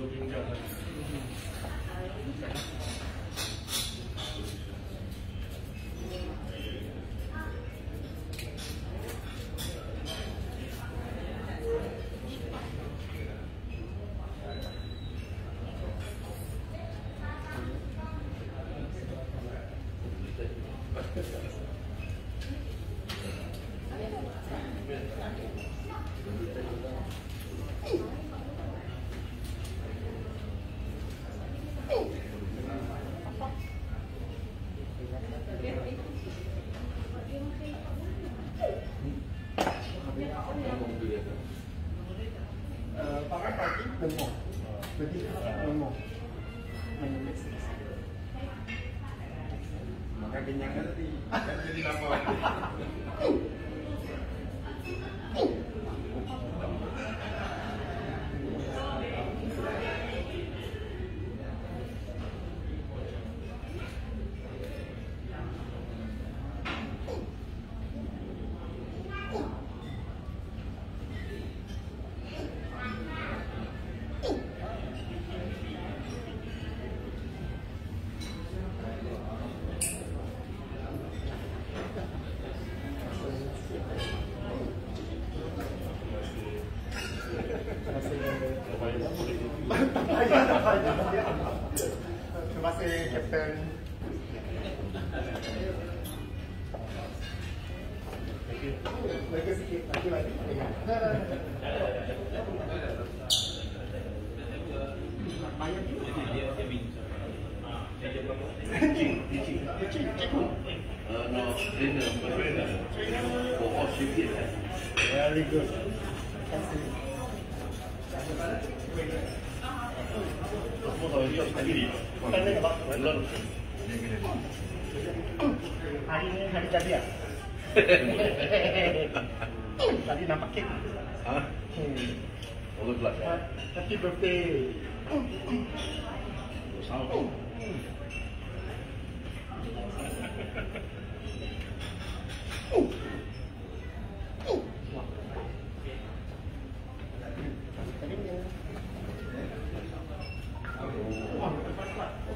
動きみたい。Tengok. Jadi tengok. Menulis. Makan kenyang kan tadi. Kan jadi lapar. Terima kasih shift Very good. Hari ni hari jadi ya? Tadi nampak kek. Huh? Hmm. Blood. Happy birthday.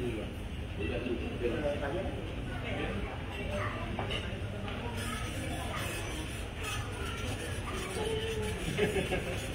Thank you.